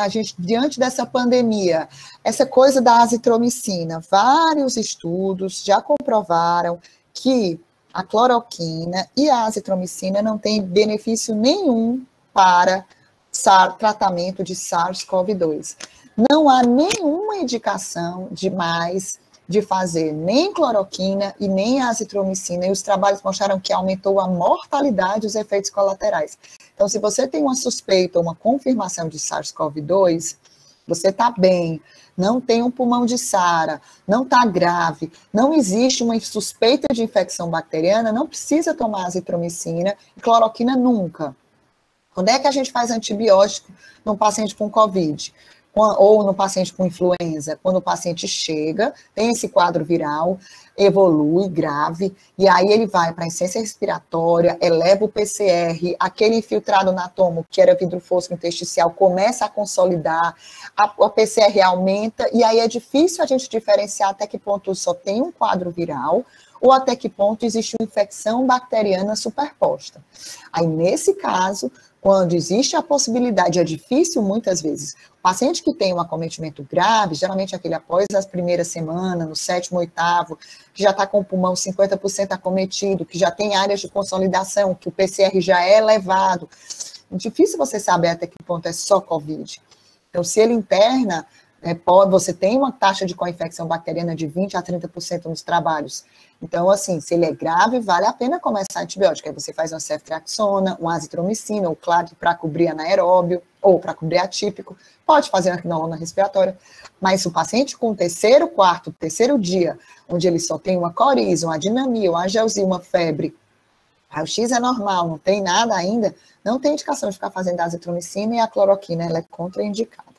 a gente, diante dessa pandemia, essa coisa da azitromicina, vários estudos já comprovaram que a cloroquina e a azitromicina não têm benefício nenhum para tratamento de SARS-CoV-2. Não há nenhuma indicação de mais de fazer nem cloroquina e nem azitromicina, e os trabalhos mostraram que aumentou a mortalidade e os efeitos colaterais. Então, se você tem uma suspeita ou uma confirmação de SARS-CoV-2, você está bem, não tem um pulmão de Sara, não está grave, não existe uma suspeita de infecção bacteriana, não precisa tomar azitromicina e cloroquina nunca. Quando é que a gente faz antibiótico num paciente com Covid? Ou no paciente com influenza, quando o paciente chega, tem esse quadro viral, evolui grave, e aí ele vai para a insuficiência respiratória, eleva o PCR, aquele infiltrado na tomo, que era vidro fosco intersticial, começa a consolidar, a, a PCR aumenta, e aí é difícil a gente diferenciar até que ponto só tem um quadro viral, ou até que ponto existe uma infecção bacteriana superposta. Aí, nesse caso, quando existe a possibilidade, é difícil muitas vezes, o paciente que tem um acometimento grave, geralmente aquele após as primeiras semanas, no sétimo, oitavo, que já está com o pulmão 50% acometido, que já tem áreas de consolidação, que o PCR já é elevado, é difícil você saber até que ponto é só COVID. Então, se ele interna, é, você tem uma taxa de co-infecção bacteriana de 20% a 30% nos trabalhos. Então, assim, se ele é grave, vale a pena começar antibiótico. Aí você faz uma ceftriaxona, uma azitromicina, ou claro, para cobrir anaeróbio, ou para cobrir atípico. Pode fazer uma quinolona respiratória. Mas o paciente com terceiro, quarto, terceiro dia, onde ele só tem uma coriza, uma dinamia, uma gelsia, uma febre, o X é normal, não tem nada ainda, não tem indicação de ficar fazendo azitromicina e a cloroquina, ela é contraindicada.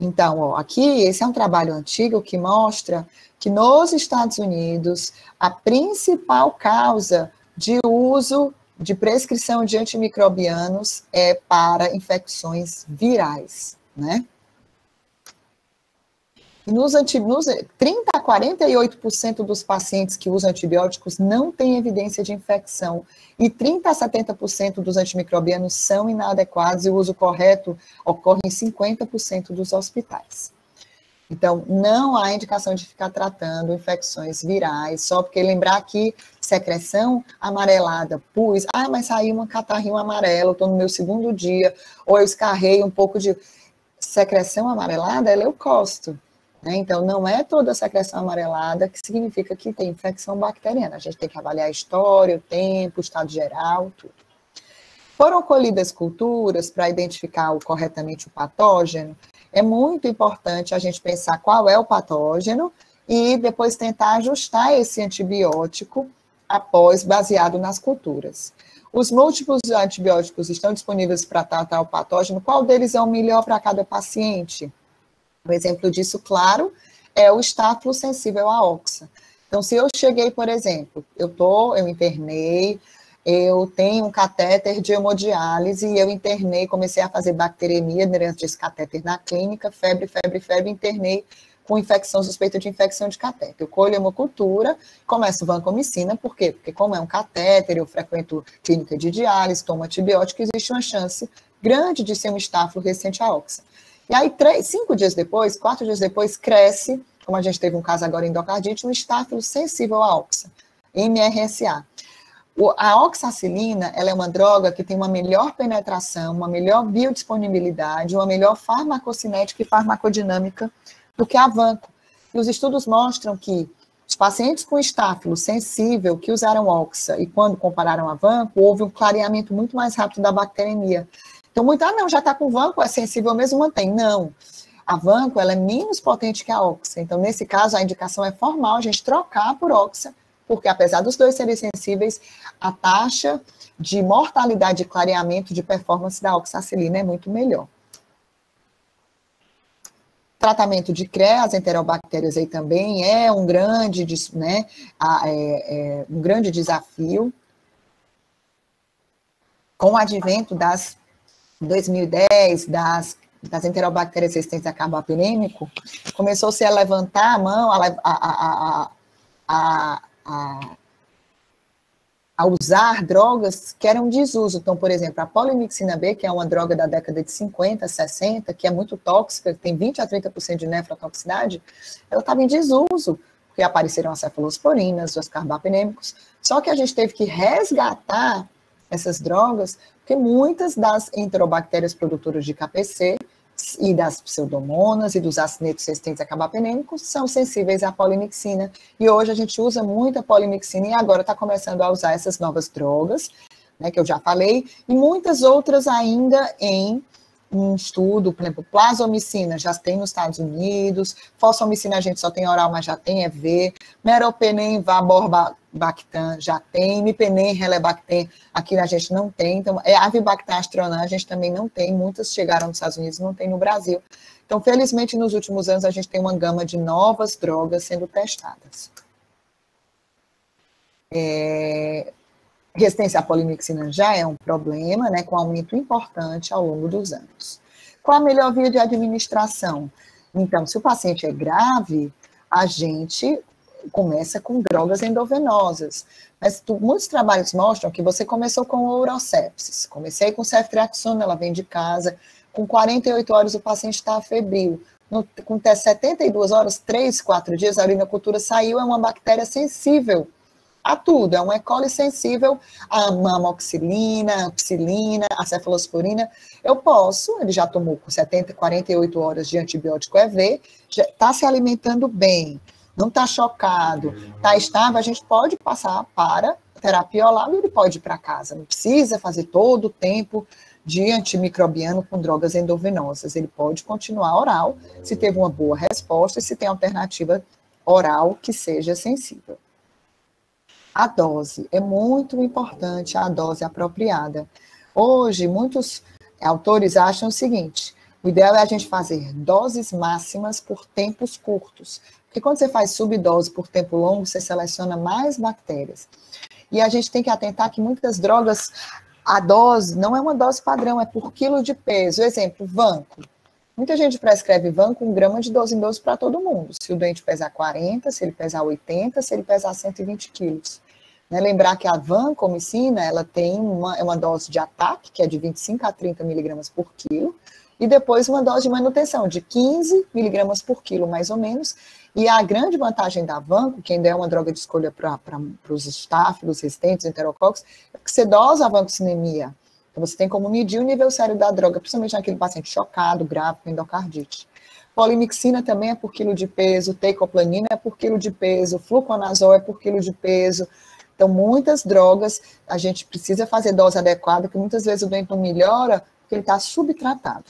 Então, ó, aqui, esse é um trabalho antigo que mostra que nos Estados Unidos, a principal causa de uso de prescrição de antimicrobianos é para infecções virais, né? Nos, nos 30 a 48% dos pacientes que usam antibióticos não têm evidência de infecção. E 30 a 70% dos antimicrobianos são inadequados e o uso correto ocorre em 50% dos hospitais. Então, não há indicação de ficar tratando infecções virais, só porque lembrar que secreção amarelada, pus, ah, mas saiu uma catarrinho amarelo, estou no meu segundo dia, ou eu escarrei um pouco de secreção amarelada, é leucócito. Né? Então, não é toda a secreção amarelada que significa que tem infecção bacteriana. A gente tem que avaliar a história, o tempo, o estado geral, tudo. Foram colhidas culturas para identificar corretamente o patógeno. É muito importante a gente pensar qual é o patógeno e depois tentar ajustar esse antibiótico após, baseado nas culturas. Os múltiplos antibióticos estão disponíveis para tratar o patógeno, qual deles é o melhor para cada paciente? Um exemplo disso, claro, é o estáfilo sensível à oxa. Então, se eu cheguei, por exemplo, eu tô, eu internei, eu tenho um catéter de hemodiálise e eu internei, comecei a fazer bacteremia durante esse catéter na clínica, febre, febre, febre, internei com infecção, suspeita de infecção de catéter. Eu colho hemocultura, começo vancomicina, por quê? Porque como é um catéter, eu frequento clínica de diálise, tomo antibiótico, existe uma chance grande de ser um estáfilo recente à oxa. E aí, três, cinco dias depois, quatro dias depois, cresce, como a gente teve um caso agora em endocardite, um estáfilo sensível à oxa, MRSA. O, a oxacilina, ela é uma droga que tem uma melhor penetração, uma melhor biodisponibilidade, uma melhor farmacocinética e farmacodinâmica do que a vanco. E os estudos mostram que os pacientes com estáfilo sensível que usaram oxa e quando compararam a vanco, houve um clareamento muito mais rápido da bacteremia. Então, muito, ah, não, já está com vanco, é sensível mesmo, mantém. Não. A Vanco ela é menos potente que a Oxa. Então, nesse caso, a indicação é formal a gente trocar por Oxa, porque apesar dos dois serem sensíveis, a taxa de mortalidade e clareamento de performance da oxacilina é muito melhor. Tratamento de CRE, as enterobactérias aí também é um grande, né, é, é um grande desafio. Com o advento das 2010, das das enterobactérias resistentes a carbapirêmico, começou-se a levantar a mão, a, a, a, a, a usar drogas que eram desuso. Então, por exemplo, a polimixina B, que é uma droga da década de 50, 60, que é muito tóxica, tem 20 a 30% de nefrotoxicidade, ela estava em desuso, porque apareceram as cefalosporinas, os carbapinêmicos. Só que a gente teve que resgatar essas drogas, porque muitas das enterobactérias produtoras de KPC e das pseudomonas e dos acinetos resistentes a carbapenêmicos são sensíveis à polimixina. E hoje a gente usa muita polimixina e agora está começando a usar essas novas drogas, né, que eu já falei, e muitas outras ainda em um estudo, por exemplo, plasomicina já tem nos Estados Unidos, fosfomicina a gente só tem oral, mas já tem EV, meropenem, vaborbactam já tem, mipenem, relebactem, aqui a gente não tem, então, é avibactam, astronã, a gente também não tem, muitas chegaram nos Estados Unidos, não tem no Brasil. Então, felizmente, nos últimos anos, a gente tem uma gama de novas drogas sendo testadas. É, Resistência à polimixina já é um problema, né, com aumento importante ao longo dos anos. Qual a melhor via de administração? Então, se o paciente é grave, a gente começa com drogas endovenosas. Mas tu, muitos trabalhos mostram que você começou com urosepsis. Comecei com ceftriaxona, ela vem de casa. Com 48 horas o paciente está febril. No, com até 72 horas, 3, 4 dias, a urinocultura saiu, é uma bactéria sensível a tudo. É um E. coli sensível à amoxicilina, a psilina, a cefalosporina. Eu posso, ele já tomou com 70, 48 horas de antibiótico EV, está se alimentando bem, não está chocado, está estável, a gente pode passar para terapia oral e ele pode ir para casa. Não precisa fazer todo o tempo de antimicrobiano com drogas endovenosas. Ele pode continuar oral se teve uma boa resposta e se tem alternativa oral que seja sensível. A dose é muito importante, a dose apropriada. Hoje, muitos autores acham o seguinte: o ideal é a gente fazer doses máximas por tempos curtos. Porque quando você faz subdose por tempo longo, você seleciona mais bactérias. E a gente tem que atentar que muitas drogas, a dose não é uma dose padrão, é por quilo de peso. Exemplo, vanco. Muita gente prescreve vanco um grama de 12 em 12 para todo mundo. Se o doente pesar 40, se ele pesar 80, se ele pesar 120 quilos. Né, lembrar que a vancomicina, ela tem uma, é uma dose de ataque, que é de 25 a 30 miligramas por quilo, e depois uma dose de manutenção, de 15 miligramas por quilo, mais ou menos. E a grande vantagem da vanco, que ainda é uma droga de escolha para os estáfilos resistentes, enterococos, é que você dosa a vancocinemia. Então, você tem como medir o nível sério da droga, principalmente naquele paciente chocado, grave, com endocardite. Polimixina também é por quilo de peso, teicoplanina é por quilo de peso, fluconazol é por quilo de peso, então, muitas drogas, a gente precisa fazer dose adequada, que muitas vezes o doente não melhora porque ele está subtratado.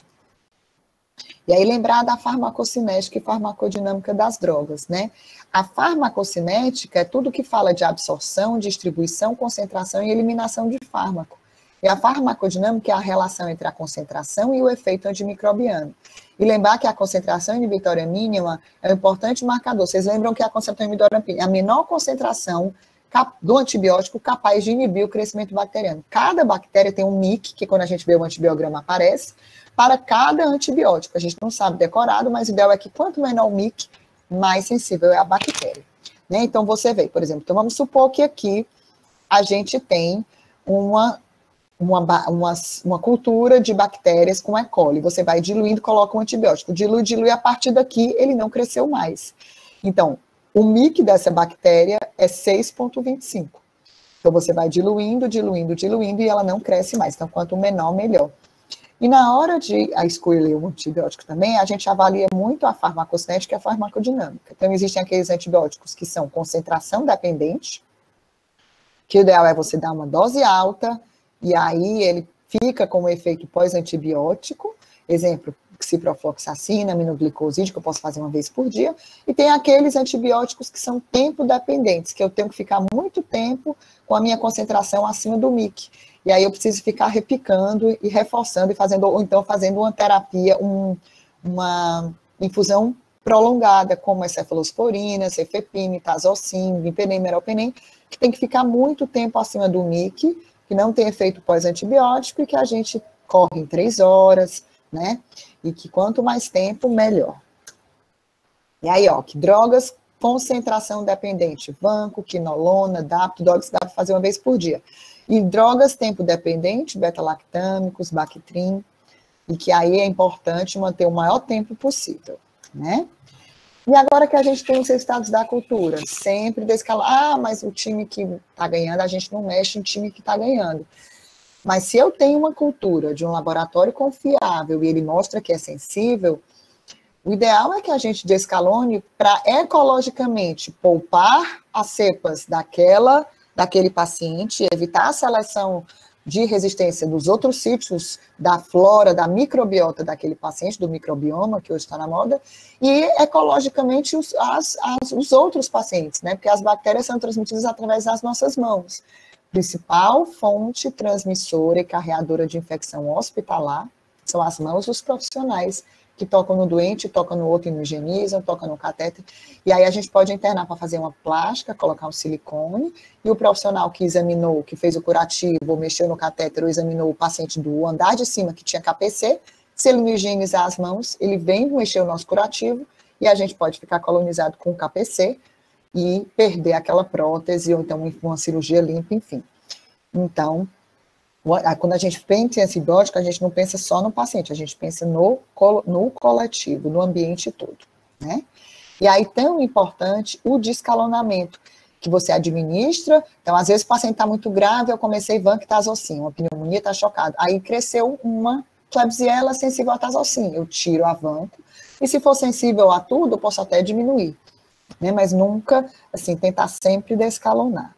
E aí, lembrar da farmacocinética e farmacodinâmica das drogas, né? A farmacocinética é tudo que fala de absorção, distribuição, concentração e eliminação de fármaco. E a farmacodinâmica é a relação entre a concentração e o efeito antimicrobiano. E lembrar que a concentração inibitória mínima é um importante marcador. Vocês lembram que a concentração inibitória mínima, a menor concentração do antibiótico capaz de inibir o crescimento bacteriano. Cada bactéria tem um MIC, que quando a gente vê o antibiograma aparece, para cada antibiótico. A gente não sabe decorado, mas o ideal é que quanto menor o MIC, mais sensível é a bactéria. Né? Então, você vê, por exemplo, então vamos supor que aqui a gente tem uma, uma, uma, uma cultura de bactérias com E. coli. Você vai diluindo, coloca um antibiótico. Dilui, dilui, a partir daqui ele não cresceu mais. Então, o MIC dessa bactéria é 6,25. Então, você vai diluindo, diluindo, diluindo e ela não cresce mais. Então, quanto menor, melhor. E na hora de escolher o antibiótico também, a gente avalia muito a farmacocinética e a farmacodinâmica. Então, existem aqueles antibióticos que são concentração dependente, que o ideal é você dar uma dose alta, e aí ele fica com o efeito pós-antibiótico. Exemplo, ciprofloxacina, aminoglicoside, que eu posso fazer uma vez por dia, e tem aqueles antibióticos que são tempo dependentes, que eu tenho que ficar muito tempo com a minha concentração acima do MIC. E aí eu preciso ficar repicando e reforçando e fazendo, ou então fazendo uma terapia, um, uma infusão prolongada, como a cefalosporina, cefepime, tazocin, vipenem, meropenem, que tem que ficar muito tempo acima do MIC, que não tem efeito pós-antibiótico e que a gente corre em três horas, né? E que quanto mais tempo, melhor. E aí, ó, que drogas, concentração dependente, vanco, quinolona, dapto, dogs, dá para fazer uma vez por dia. E drogas tempo dependente, beta-lactâmicos, Bactrim, e que aí é importante manter o maior tempo possível, né? E agora que a gente tem os estados da cultura, sempre descalar, ah, mas o time que está ganhando, a gente não mexe em time que está ganhando. Mas se eu tenho uma cultura de um laboratório confiável e ele mostra que é sensível, o ideal é que a gente descalone para ecologicamente poupar as cepas daquela, daquele paciente, evitar a seleção de resistência dos outros sítios da flora, da microbiota daquele paciente, do microbioma, que hoje está na moda, e ecologicamente os, as, as, os outros pacientes, né? Porque as bactérias são transmitidas através das nossas mãos. Principal fonte transmissora e carreadora de infecção hospitalar são as mãos dos profissionais que tocam no doente, tocam no outro e não higienizam, tocam no catéter. E aí a gente pode internar para fazer uma plástica, colocar um silicone, e o profissional que examinou, que fez o curativo, mexeu no catéter, ou examinou o paciente do andar de cima que tinha KPC, se ele não higienizar as mãos, ele vem mexer o nosso curativo, e a gente pode ficar colonizado com KPC e perder aquela prótese, ou então uma cirurgia limpa, enfim. Então, quando a gente pensa em antibiótico, a gente não pensa só no paciente, a gente pensa no, no coletivo, no ambiente todo, né? E aí, tão importante o descalonamento, que você administra. Então, às vezes o paciente está muito grave, eu comecei vanctazocin, uma pneumonia está chocada. Aí cresceu uma Klebsiella sensível a tazocin, eu tiro a vanco. E se for sensível a tudo, eu posso até diminuir, né? Mas nunca, assim, tentar sempre descalonar.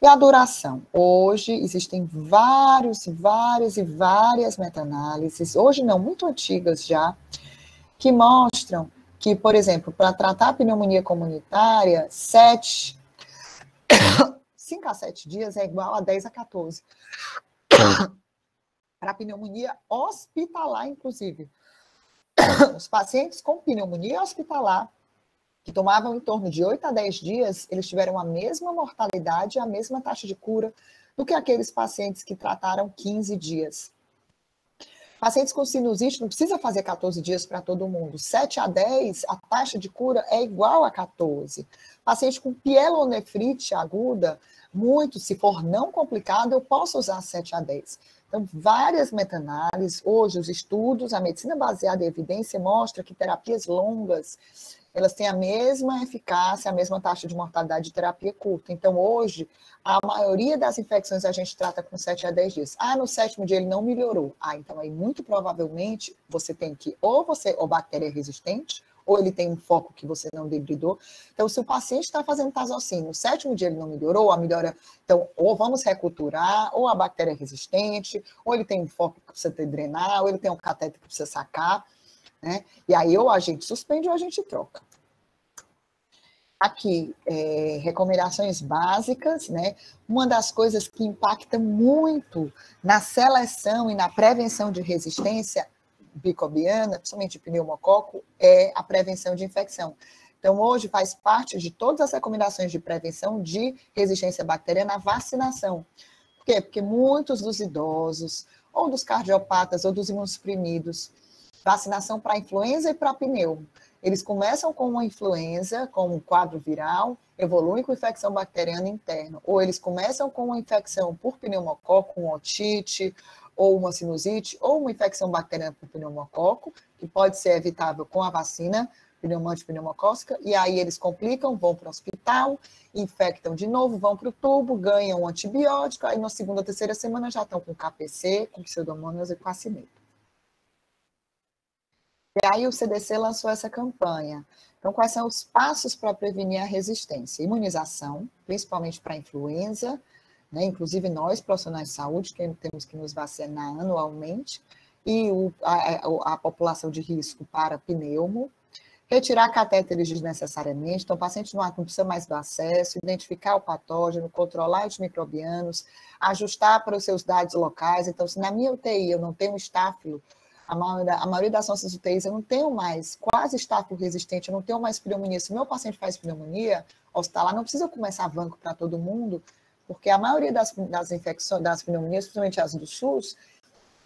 E a duração? Hoje existem vários, várias e várias meta-análises, hoje não, muito antigas já, que mostram que, por exemplo, para tratar a pneumonia comunitária, 7, 5 a 7 dias é igual a 10 a 14. para pneumonia hospitalar, inclusive. Os pacientes com pneumonia hospitalar que tomavam em torno de 8 a 10 dias, eles tiveram a mesma mortalidade, a mesma taxa de cura do que aqueles pacientes que trataram 15 dias. Pacientes com sinusite não precisa fazer 14 dias para todo mundo. 7 a 10, a taxa de cura é igual a 14. Paciente com pielonefrite aguda, muito, se for não complicado, eu posso usar 7 a 10. Então, várias meta-análises, hoje os estudos, a medicina baseada em evidência mostra que terapias longas elas têm a mesma eficácia, a mesma taxa de mortalidade de terapia curta. Então, hoje, a maioria das infecções a gente trata com 7 a 10 dias. Ah, no sétimo dia ele não melhorou. Ah, então aí muito provavelmente você tem que, ou você, ou bactéria resistente, ou ele tem um foco que você não debridou. Então, se o paciente está fazendo tazocin, no sétimo dia ele não melhorou, a melhora, então, ou vamos reculturar, ou a bactéria é resistente, ou ele tem um foco que precisa drenar, ou ele tem um cateter que precisa sacar. Né? E aí ou a gente suspende ou a gente troca. Aqui, é, recomendações básicas, né? Uma das coisas que impacta muito na seleção e na prevenção de resistência bicobiana, principalmente pneumococo, é a prevenção de infecção. Então, hoje faz parte de todas as recomendações de prevenção de resistência bacteriana a vacinação. Por quê? Porque muitos dos idosos, ou dos cardiopatas, ou dos imunossuprimidos, vacinação para influenza e para pneu. Eles começam com uma influenza, com um quadro viral, evoluem com infecção bacteriana interna, ou eles começam com uma infecção por pneumococo, uma otite, ou uma sinusite, ou uma infecção bacteriana por pneumococo, que pode ser evitável com a vacina pneumante pneumocócica, e aí eles complicam, vão para o hospital, infectam de novo, vão para o tubo, ganham um antibiótico, aí na segunda, terceira semana já estão com KPC, com pseudomonas e com acineta. E aí o CDC lançou essa campanha. Então, quais são os passos para prevenir a resistência? Imunização, principalmente para a influenza, né? inclusive nós, profissionais de saúde, que temos que nos vacinar anualmente, e o, a, a, população de risco para pneumo, retirar catéteres desnecessariamente, então o paciente não, precisa mais do acesso, identificar o patógeno, controlar os microbianos, ajustar para os seus dados locais, então se na minha UTI eu não tenho estáfilo, a maioria, a maioria das nossas UTIs eu não tenho mais quase estáfilo resistente, eu não tenho mais pneumonia, se o meu paciente faz pneumonia hospitalar, não precisa começar banco para todo mundo, porque a maioria das, das infecções, das pneumonias, principalmente as do SUS,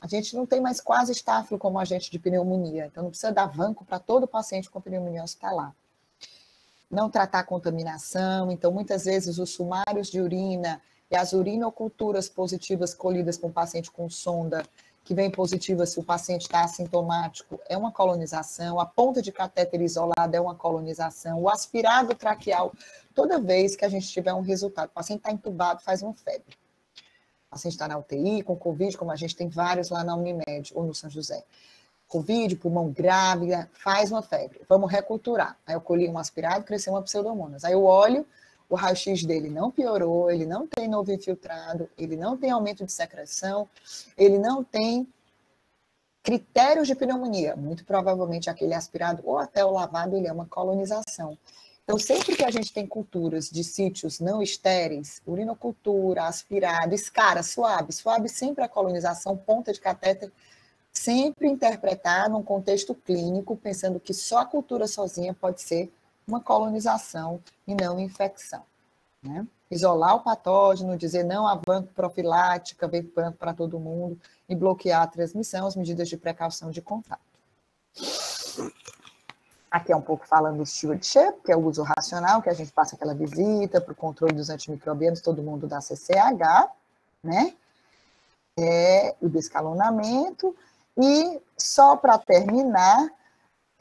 a gente não tem mais quase estáfilo como agente de pneumonia, então não precisa dar vanco para todo paciente com pneumonia hospitalar. Não tratar contaminação, então muitas vezes os sumários de urina e as urinoculturas positivas colhidas com o paciente com sonda, que vem positiva se o paciente está assintomático, é uma colonização, a ponta de catéter isolada é uma colonização, o aspirado traqueal, toda vez que a gente tiver um resultado, o paciente está entubado, faz uma febre paciente está na UTI com Covid, como a gente tem vários lá na Unimed ou no São José. Covid, pulmão grávida, faz uma febre. Vamos reculturar. Aí eu colhi um aspirado, cresceu uma pseudomonas. Aí eu olho, o raio-x dele não piorou, ele não tem novo infiltrado, ele não tem aumento de secreção, ele não tem critérios de pneumonia. Muito provavelmente aquele aspirado ou até o lavado, ele é uma colonização. Então, sempre que a gente tem culturas de sítios não estéreis, urinocultura, aspirado, escara, suave, suave sempre a colonização, ponta de catéter, sempre interpretar num contexto clínico, pensando que só a cultura sozinha pode ser uma colonização e não infecção. Né? Isolar o patógeno, dizer não a vanco profilática, ver vanco para todo mundo e bloquear a transmissão, as medidas de precaução de contato. Aqui é um pouco falando do stewardship, que é o uso racional, que a gente passa aquela visita para o controle dos antimicrobianos, todo mundo da CCH, né? É, o descalonamento. E só para terminar,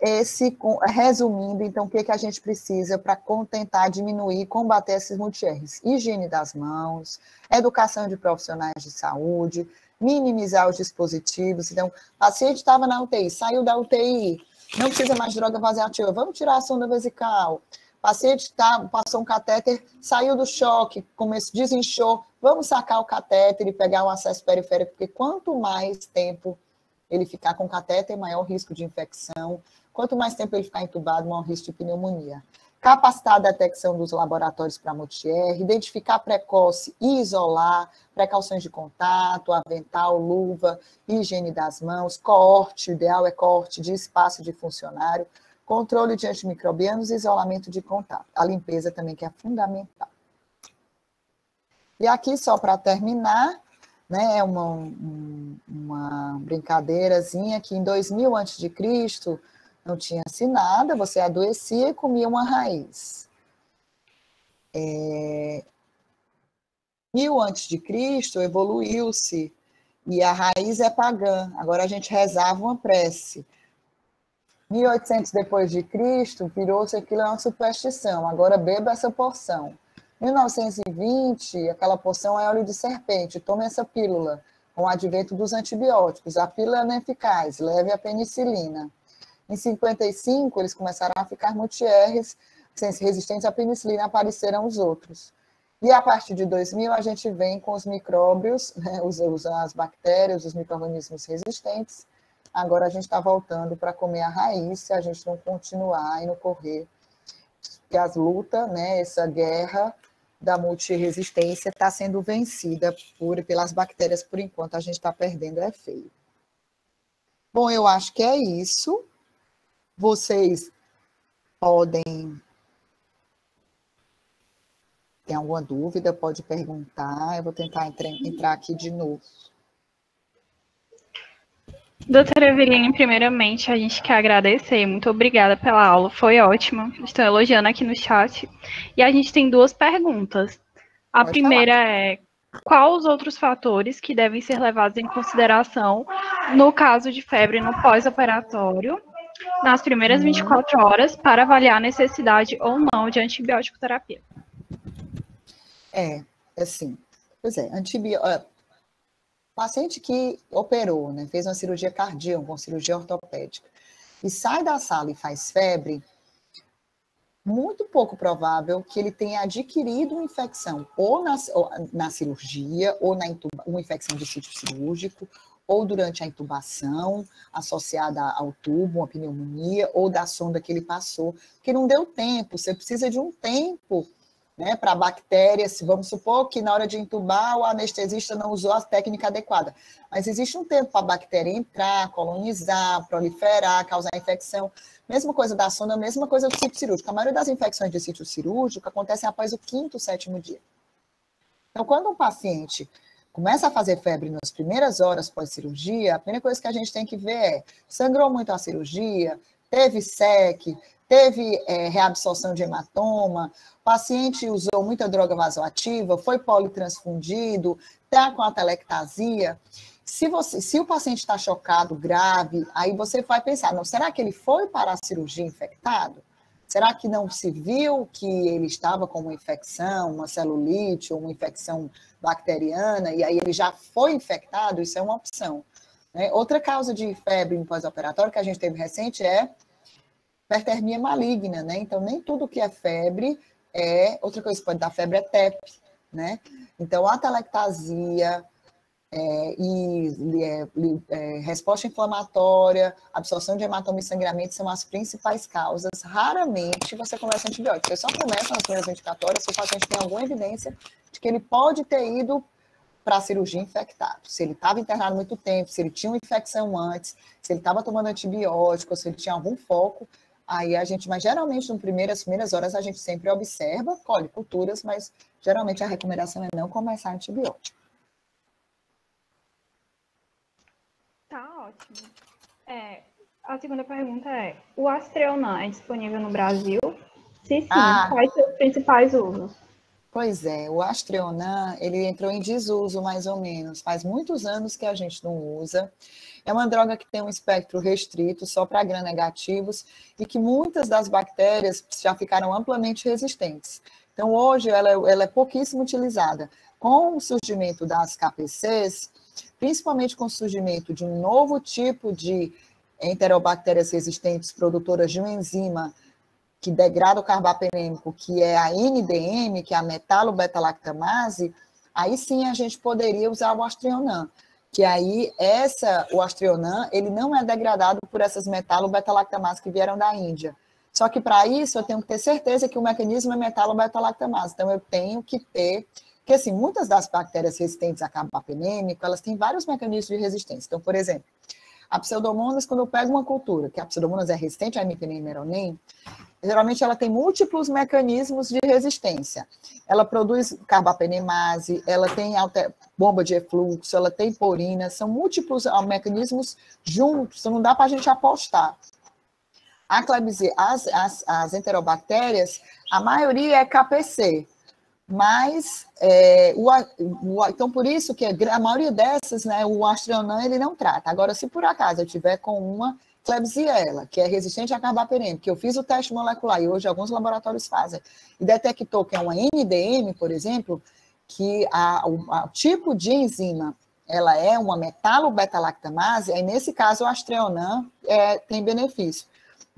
esse resumindo, então, o que, que a gente precisa para tentar diminuir, combater esses multierres? Higiene das mãos, educação de profissionais de saúde, minimizar os dispositivos. Então, o paciente estava na UTI, saiu da UTI, não precisa mais droga vasoativa, vamos tirar a sonda vesical. O paciente tá, passou um catéter, saiu do choque, começou, desinchou, vamos sacar o catéter e pegar um acesso periférico, porque quanto mais tempo ele ficar com catéter, maior risco de infecção. Quanto mais tempo ele ficar entubado, maior risco de pneumonia capacitar a detecção dos laboratórios para multi-R, identificar precoce e isolar, precauções de contato, avental, luva, higiene das mãos, coorte, o ideal é coorte de espaço de funcionário, controle de antimicrobianos e isolamento de contato. A limpeza também que é fundamental. E aqui, só para terminar, né, é uma, uma brincadeirazinha que em 2000 a.C., não tinha-se nada, você adoecia e comia uma raiz. É, mil antes de Cristo evoluiu-se e a raiz é pagã. Agora a gente rezava uma prece. 1800 depois de Cristo virou-se aquilo é uma superstição. Agora beba essa porção. 1920, aquela porção é óleo de serpente. Tome essa pílula com o advento dos antibióticos. A pílula é eficaz. Leve a penicilina. Em 55, eles começaram a ficar multi-Rs, resistentes à penicilina, apareceram os outros. E a partir de 2000, a gente vem com os micróbios, né, os, as bactérias, os micro-organismos resistentes. Agora a gente está voltando para comer a raiz, se a gente não continuar e não correr. Que as lutas, né, essa guerra da multiresistência está sendo vencida por, pelas bactérias por enquanto, a gente está perdendo, é feio. Bom, eu acho que é isso. Vocês podem. Tem alguma dúvida? Pode perguntar. Eu vou tentar entrar, aqui de novo. Doutora Everine, primeiramente, a gente quer agradecer. Muito obrigada pela aula, foi ótima. Estou elogiando aqui no chat. E a gente tem duas perguntas. A Pode primeira falar. é: quais os outros fatores que devem ser levados em consideração no caso de febre no pós-operatório? Nas primeiras 24 uhum. horas para avaliar a necessidade ou não de antibiótico terapia. É, assim, pois é, antibiótico. Paciente que operou, né, fez uma cirurgia cardíaca, uma cirurgia ortopédica, e sai da sala e faz febre, muito pouco provável que ele tenha adquirido uma infecção ou na, ou na cirurgia, ou na uma infecção de sítio cirúrgico, ou durante a intubação, associada ao tubo, uma pneumonia, ou da sonda que ele passou, porque não deu tempo, você precisa de um tempo né, para a bactéria, se vamos supor que na hora de intubar o anestesista não usou a técnica adequada, mas existe um tempo para a bactéria entrar, colonizar, proliferar, causar infecção. Mesma coisa da sonda, mesma coisa do sítio cirúrgico. A maioria das infecções de sítio cirúrgico acontecem após o quinto, sétimo dia. Então, quando um paciente começa a fazer febre nas primeiras horas pós-cirurgia, a primeira coisa que a gente tem que ver é: sangrou muito a cirurgia, teve SEC, teve é, reabsorção de hematoma, o paciente usou muita droga vasoativa, foi politransfundido, está com atelectasia. Se, você, se o paciente está chocado, grave, aí você vai pensar, não, será que ele foi para a cirurgia infectado? Será que não se viu que ele estava com uma infecção, uma celulite ou uma infecção bacteriana, e aí ele já foi infectado? Isso é uma opção. Né? Outra causa de febre pós-operatório que a gente teve recente é hipertermia maligna, né? Então, nem tudo que é febre é. Outra coisa que pode dar febre é TEP, né? Então, a telectasia é, e é, é, resposta inflamatória, absorção de hematoma e sangramento são as principais causas. Raramente você começa antibiótico. Você só começa nas primeiras 24 horas se o paciente tem alguma evidência de que ele pode ter ido para a cirurgia infectado. Se ele estava internado muito tempo, se ele tinha uma infecção antes, se ele estava tomando antibiótico, se ele tinha algum foco, Aí a gente, mas geralmente, nas primeiras, primeiras horas, a gente sempre observa, colhe culturas, mas geralmente a recomendação é não começar antibiótico. Tá ótimo. É, a segunda pergunta é: o Astreonan é disponível no Brasil? Se sim, ah, quais são os principais usos? Pois é, o Astreonan, ele entrou em desuso mais ou menos. Faz muitos anos que a gente não usa. É uma droga que tem um espectro restrito só para gram-negativos e que muitas das bactérias já ficaram amplamente resistentes. Então, hoje, ela, é, ela é pouquíssimo utilizada. Com o surgimento das KPCs, principalmente com o surgimento de um novo tipo de enterobactérias resistentes produtoras de uma enzima que degrada o carbapenêmico, que é a NDM, que é a metalobeta-lactamase, aí sim a gente poderia usar o astrionam que aí essa, o astrionam, ele não é degradado por essas metalo-beta-lactamase que vieram da Índia. Só que para isso eu tenho que ter certeza que o mecanismo é metalo-beta-lactamase. Então eu tenho que ter, que assim, muitas das bactérias resistentes a carbapenêmico, elas têm vários mecanismos de resistência. Então, por exemplo, a pseudomonas, quando eu pego uma cultura, que a pseudomonas é resistente a imipenem e meronem, geralmente ela tem múltiplos mecanismos de resistência. Ela produz carbapenemase, ela tem alter, bomba de efluxo, ela tem porina, são múltiplos ah, mecanismos juntos, então não dá para a gente apostar. A Klebsiella, as, as, as enterobactérias, a maioria é KPC, mas é, o, o, então por isso que a maioria dessas, né, o Astronam ele não trata. Agora, se por acaso eu tiver com uma Klebsiella, que é resistente a carbapenem, que eu fiz o teste molecular e hoje alguns laboratórios fazem, e detectou que é uma NDM, por exemplo, que a, o a, tipo de enzima ela é uma metalo-beta-lactamase, aí nesse caso o Astreonam é, tem benefício.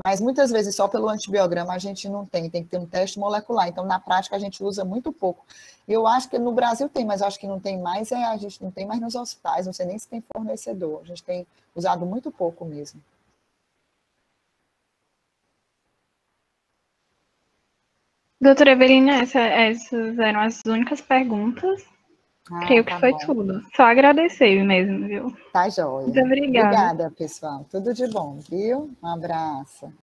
Mas muitas vezes só pelo antibiograma a gente não tem, tem que ter um teste molecular. Então, na prática, a gente usa muito pouco. Eu acho que no Brasil tem, mas acho que não tem mais, é, a gente não tem mais nos hospitais, não sei nem se tem fornecedor. A gente tem usado muito pouco mesmo. Doutora Evelina, essa, essas eram as únicas perguntas. Ah, Creio que tá foi bom. tudo. Só agradecer mesmo, viu? Tá joia. Muito obrigada. Obrigada, pessoal. Tudo de bom, viu? Um abraço.